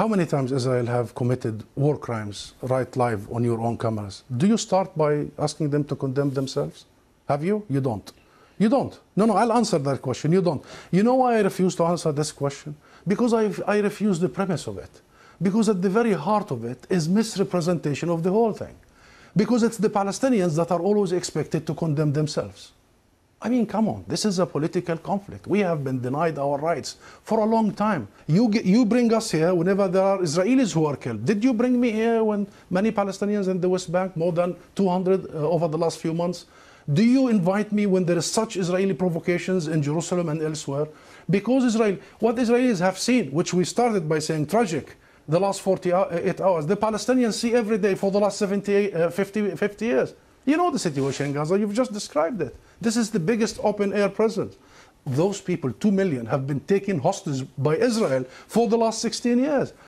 How many times Israel have committed war crimes right live on your own cameras? Do you start by asking them to condemn themselves? Have you? You don't. You don't. No, no, I'll answer that question. You don't. You know why I refuse to answer this question? Because I, I refuse the premise of it. Because at the very heart of it is misrepresentation of the whole thing. Because it's the Palestinians that are always expected to condemn themselves. I mean, come on, this is a political conflict. We have been denied our rights for a long time. You, you bring us here whenever there are Israelis who are killed. Did you bring me here when many Palestinians in the West Bank, more than 200 uh, over the last few months? Do you invite me when there is such Israeli provocations in Jerusalem and elsewhere? Because Israel, what Israelis have seen, which we started by saying tragic, the last 48 hours, the Palestinians see every day for the last 70, uh, 50, 50 years. You know the situation in Gaza, you've just described it. This is the biggest open air prison. Those people, 2 million, have been taken hostage by Israel for the last 16 years.